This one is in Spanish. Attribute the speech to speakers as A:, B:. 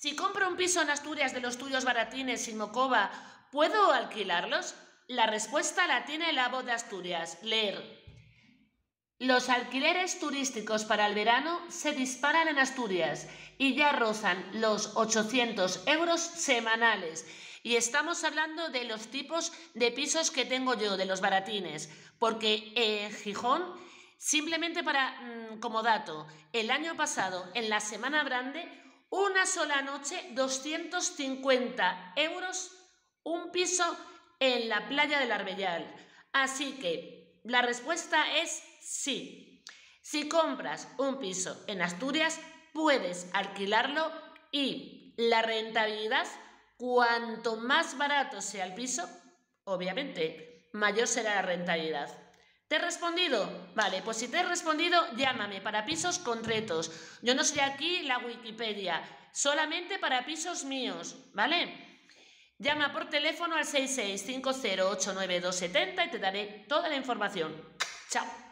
A: Si compro un piso en Asturias de los tuyos baratines sin Mocova, ¿puedo alquilarlos? La respuesta la tiene la voz de Asturias. Leer. Los alquileres turísticos para el verano se disparan en Asturias y ya rozan los 800 euros semanales. Y estamos hablando de los tipos de pisos que tengo yo, de los baratines, porque en Gijón, simplemente para mm, como dato, el año pasado, en la Semana Grande, una sola noche, 250 euros, un piso en la playa del Arbellal. Así que la respuesta es sí. Si compras un piso en Asturias, puedes alquilarlo y la rentabilidad, cuanto más barato sea el piso, obviamente, mayor será la rentabilidad. ¿Te he respondido? Vale, pues si te he respondido, llámame para pisos concretos. Yo no soy aquí la Wikipedia, solamente para pisos míos, ¿vale? Llama por teléfono al 6650897270 y te daré toda la información. Chao.